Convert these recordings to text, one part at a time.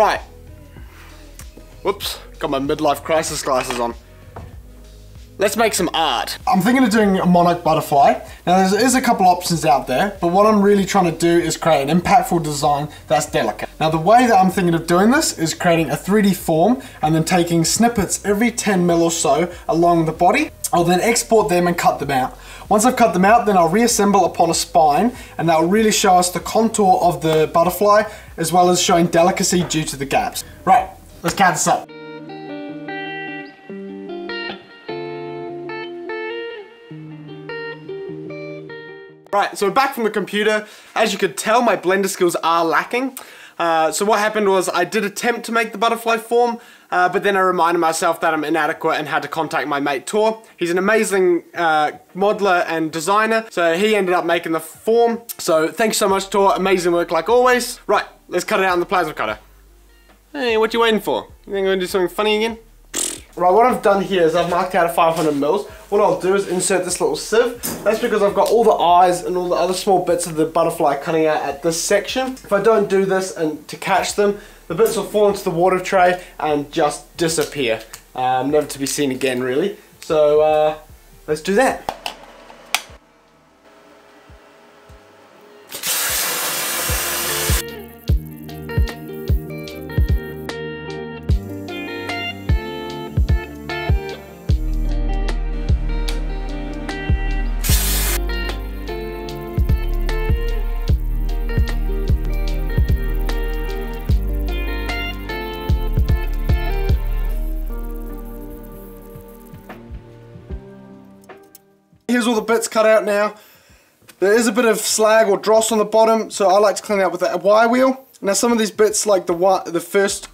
Right. Whoops, got my midlife crisis glasses on. Let's make some art. I'm thinking of doing a monarch butterfly. Now there is a couple options out there, but what I'm really trying to do is create an impactful design that's delicate. Now the way that I'm thinking of doing this is creating a 3D form and then taking snippets every 10 mil or so along the body. I'll then export them and cut them out. Once I've cut them out, then I'll reassemble upon a spine and that will really show us the contour of the butterfly as well as showing delicacy due to the gaps. Right, let's count this up. Right, so we're back from the computer. As you could tell, my blender skills are lacking. Uh, so what happened was I did attempt to make the butterfly form, uh, but then I reminded myself that I'm inadequate and had to contact my mate Tor. He's an amazing uh, modeler and designer, so he ended up making the form. So thanks so much Tor, amazing work like always. Right, let's cut it out in the plasma cutter. Hey, what you waiting for? You think I'm gonna do something funny again? Right, what I've done here is I've marked out a 500 mils. What I'll do is insert this little sieve. That's because I've got all the eyes and all the other small bits of the butterfly cutting out at this section. If I don't do this and to catch them, the bits will fall into the water tray and just disappear. Um, never to be seen again, really. So, uh, let's do that. Bits cut out now. There is a bit of slag or dross on the bottom, so I like to clean up with a wire wheel. Now some of these bits, like the the first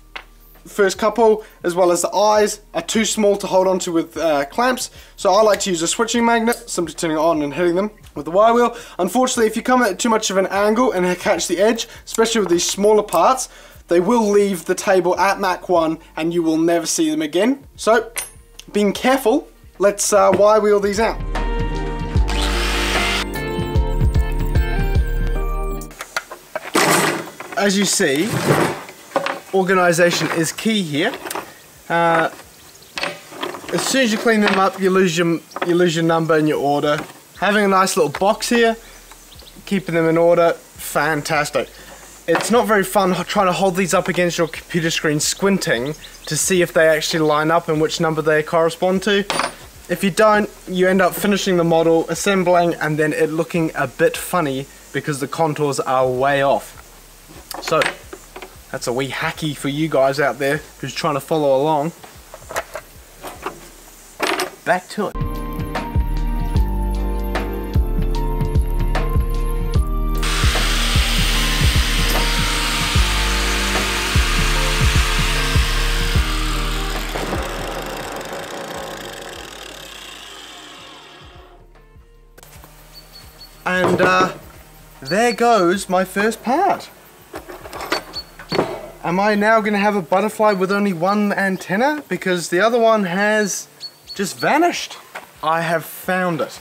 first couple, as well as the eyes, are too small to hold onto with uh, clamps, so I like to use a switching magnet, simply turning it on and hitting them with the wire wheel. Unfortunately, if you come at too much of an angle and catch the edge, especially with these smaller parts, they will leave the table at Mach 1 and you will never see them again. So, being careful, let's uh, wire wheel these out. As you see, organization is key here. Uh, as soon as you clean them up, you lose your you lose your number and your order. Having a nice little box here, keeping them in order, fantastic. It's not very fun trying to hold these up against your computer screen squinting to see if they actually line up and which number they correspond to. If you don't, you end up finishing the model, assembling, and then it looking a bit funny because the contours are way off. So, that's a wee hacky for you guys out there who's trying to follow along. Back to it. And uh, there goes my first part. Am I now going to have a butterfly with only one antenna? Because the other one has just vanished. I have found it.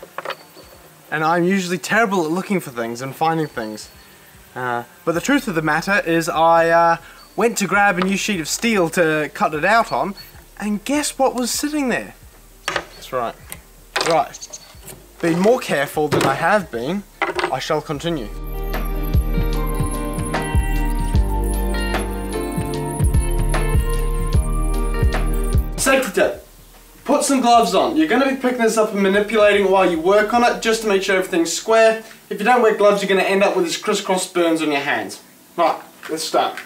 And I'm usually terrible at looking for things and finding things. Uh, but the truth of the matter is I uh, went to grab a new sheet of steel to cut it out on, and guess what was sitting there? That's right. Right. Being more careful than I have been, I shall continue. Safety tip. Put some gloves on. You're going to be picking this up and manipulating while you work on it just to make sure everything's square. If you don't wear gloves you're going to end up with these crisscross burns on your hands. Right, let's start.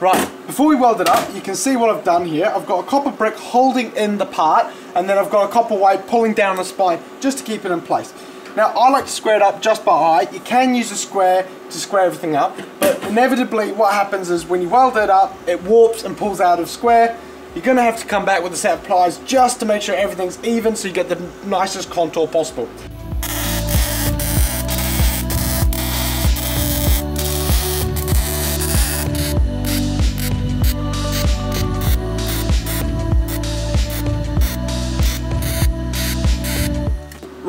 Right, before we weld it up, you can see what I've done here. I've got a copper brick holding in the part, and then I've got a copper weight pulling down the spine just to keep it in place. Now, I like to square it up just by eye. You can use a square to square everything up, but inevitably what happens is when you weld it up, it warps and pulls out of square. You're going to have to come back with a set of pliers just to make sure everything's even so you get the nicest contour possible.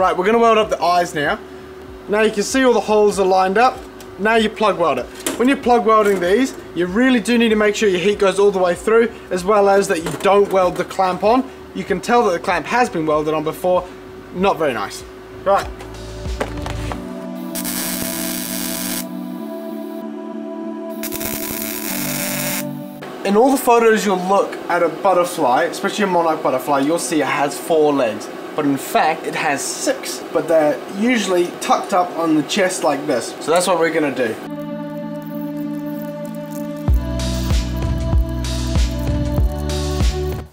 Right, we're going to weld up the eyes now. Now you can see all the holes are lined up. Now you plug weld it. when you're plug welding these, you really do need to make sure your heat goes all the way through, as well as that you don't weld the clamp on. You can tell that the clamp has been welded on before. Not very nice. Right, in all the photos you'll look at a butterfly, especially a monarch butterfly, you'll see it has four legs. But in fact, it has six. But they're usually tucked up on the chest like this. So that's what we're gonna do.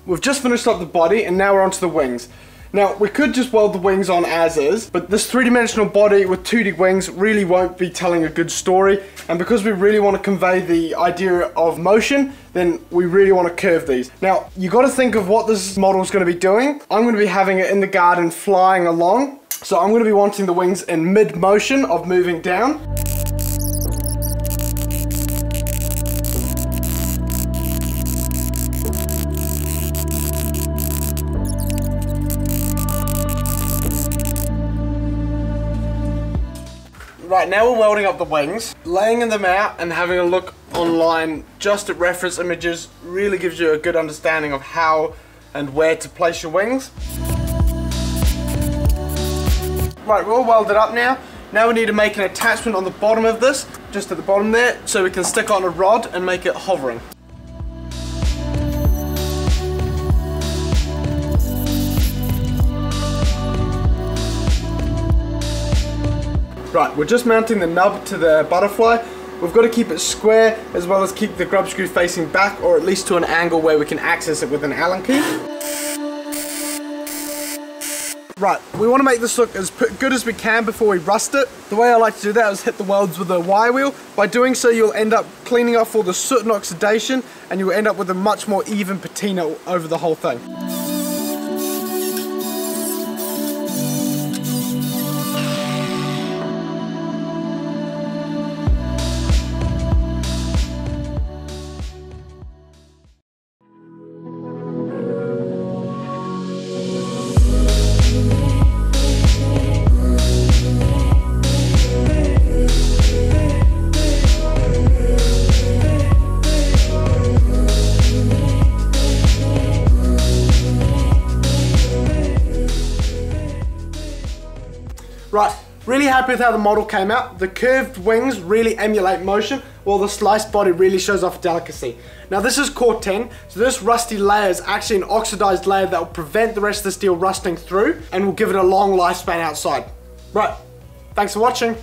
We've just finished up the body and now we're onto the wings. Now, we could just weld the wings on as is, but this three-dimensional body with 2D wings really won't be telling a good story. And because we really want to convey the idea of motion, then we really want to curve these. Now, you got to think of what this model is going to be doing. I'm going to be having it in the garden flying along. So I'm going to be wanting the wings in mid-motion of moving down. Now we're welding up the wings. Laying them out and having a look online just at reference images really gives you a good understanding of how and where to place your wings. Right, we're all welded up now. Now we need to make an attachment on the bottom of this, just at the bottom there, so we can stick on a rod and make it hovering. Right, we're just mounting the nub to the butterfly. We've got to keep it square as well as keep the grub screw facing back or at least to an angle where we can access it with an Allen key. Right, we want to make this look as good as we can before we rust it. The way I like to do that is hit the welds with a wire wheel. By doing so, you'll end up cleaning off all the soot and oxidation and you'll end up with a much more even patina over the whole thing. Right, really happy with how the model came out. The curved wings really emulate motion, while the sliced body really shows off delicacy. Now this is Corten, so this rusty layer is actually an oxidized layer that will prevent the rest of the steel rusting through and will give it a long lifespan outside. Right, thanks for watching.